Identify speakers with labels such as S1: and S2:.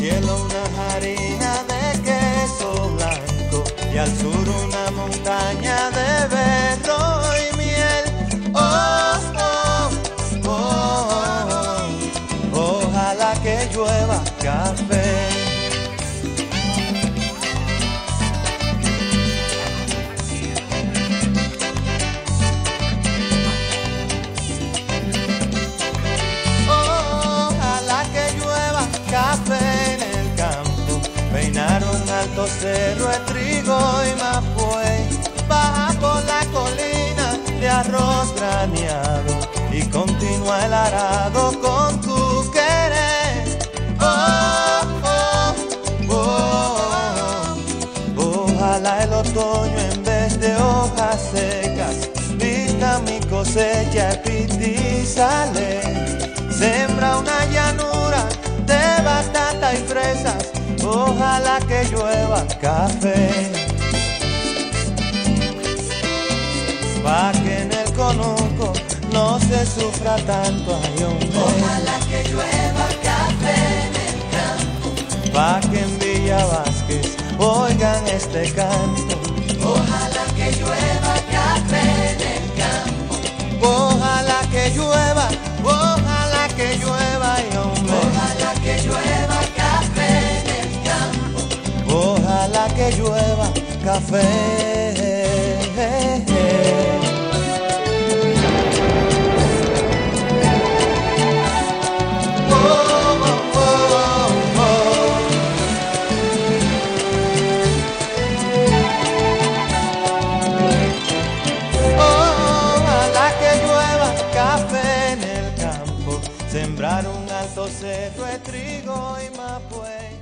S1: cielo una harina de queso blanco y al sur una montaña de berro y miel. Oh, oh, oh, oh, ojalá que llueva café. Un alto cerro de trigo y mapuey, baja por la colina de arroz graneado y continúa el arado con tu querer. Oh, oh, oh, oh. Ojalá el otoño en vez de hojas secas vista mi cosecha y café. Pa' que en el conuco no se sufra tanto, ay hombre.
S2: Ojalá que llueva café en el campo.
S1: Pa' que en Villa Vázquez oigan este canto.
S2: Ojalá que llueva café en el campo.
S1: Ojalá que llueva, ojalá campo, sembrar un alto cerro de trigo y mapuey.